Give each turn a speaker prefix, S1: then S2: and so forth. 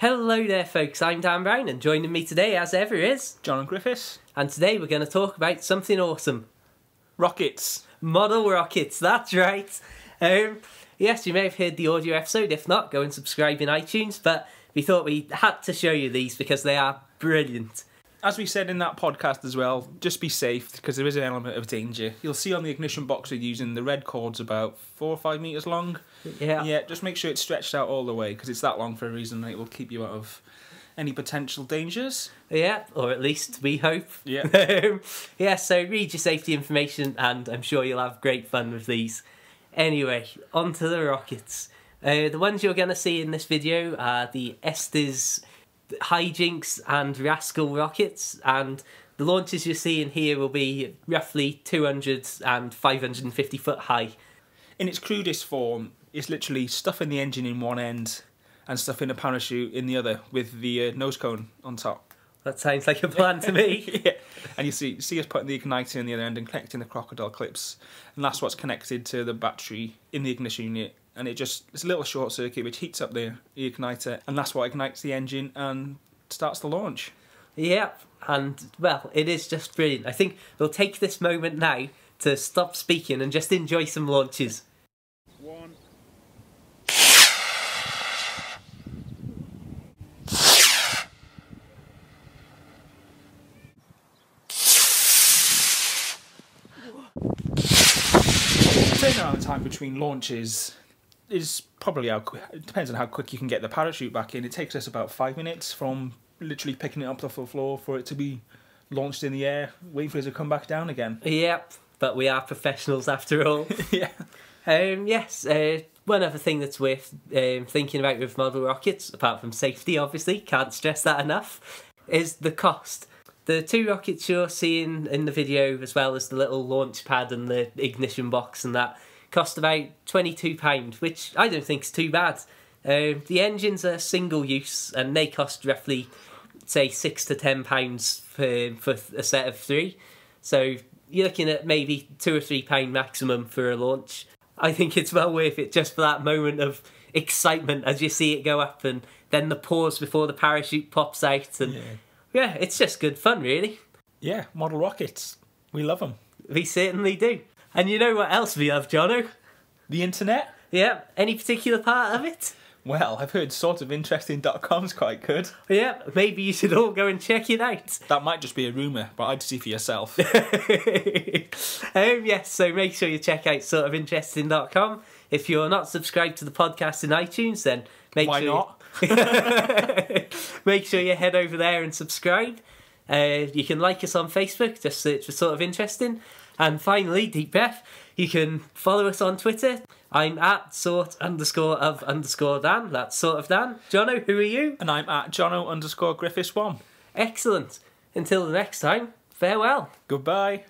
S1: Hello there, folks. I'm Dan Brown, and joining me today, as ever, is.
S2: John Griffiths.
S1: And today we're going to talk about something awesome
S2: Rockets.
S1: model rockets. That's right. Um, yes, you may have heard the audio episode. If not, go and subscribe in iTunes. But we thought we had to show you these because they are brilliant.
S2: As we said in that podcast as well, just be safe because there is an element of danger. You'll see on the ignition box we're using the red cord's about four or five meters long.
S1: Yeah.
S2: Yeah, just make sure it's stretched out all the way because it's that long for a reason. It will keep you out of any potential dangers.
S1: Yeah, or at least we hope.
S2: Yeah.
S1: Yeah, so read your safety information, and I'm sure you'll have great fun with these. Anyway, on to the rockets. Uh, the ones you're going to see in this video are the Estes Hijinks and Rascal rockets, and the launches you're seeing here will be roughly 200 and 550 foot high.
S2: In its crudest form, it's literally stuffing the engine in one end and stuffing a parachute in the other with the uh, nose cone on top.
S1: That sounds like a plan to me.
S2: yeah. And you see see us putting the igniter in the other end and connecting the crocodile clips. And that's what's connected to the battery in the ignition unit. And it just it's a little short circuit which heats up the, the igniter and that's what ignites the engine and starts the launch.
S1: Yep, and well, it is just brilliant. I think we'll take this moment now to stop speaking and just enjoy some launches.
S2: One. Turnaround time between launches is probably how. It depends on how quick you can get the parachute back in. It takes us about five minutes from literally picking it up off the floor for it to be launched in the air, waiting for it to come back down again.
S1: Yep, but we are professionals after all.
S2: yeah.
S1: um, yes, uh, one other thing that's worth um, thinking about with model rockets, apart from safety, obviously, can't stress that enough, is the cost. The two rockets you're seeing in the video, as well as the little launch pad and the ignition box and that, cost about £22, which I don't think is too bad. Um, the engines are single use and they cost roughly, say, six to ten pounds for for a set of three. So you're looking at maybe two or three pound maximum for a launch. I think it's well worth it just for that moment of excitement as you see it go up and then the pause before the parachute pops out and
S2: Yeah.
S1: yeah, it's just good fun really.
S2: Yeah, model rockets. We love them.
S1: We certainly do. And you know what else we love, Jono?
S2: The internet?
S1: Yeah, any particular part of it?
S2: Well, I've heard sort of interesting.com's quite good.
S1: Yeah, maybe you should all go and check it out.
S2: That might just be a rumour, but I'd see for yourself.
S1: um, yes, so make sure you check out sortofinteresting.com. If you're not subscribed to the podcast in iTunes, then make
S2: Why
S1: sure
S2: not?
S1: make sure you head over there and subscribe. Uh, you can like us on Facebook, just search for sort of interesting. And finally, deep breath, you can follow us on Twitter. I'm at sort underscore of underscore Dan. That's sort of Dan. Jono, who are you?
S2: And I'm at Jono underscore Griffiths1.
S1: Excellent. Until the next time, farewell.
S2: Goodbye.